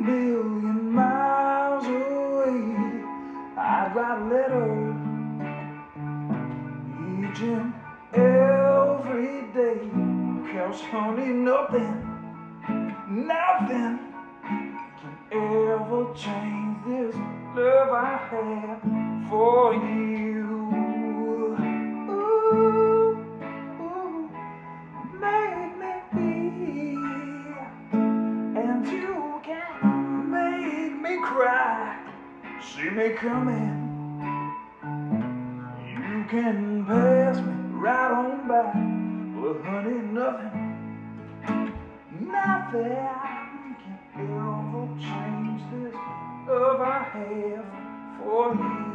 Million miles away. I got letters each and every day. Cause honey, nothing, nothing can ever change this love I have for you. Cry. See me coming. You can pass me right on by. Well, honey, nothing, nothing can ever change this love I have for you.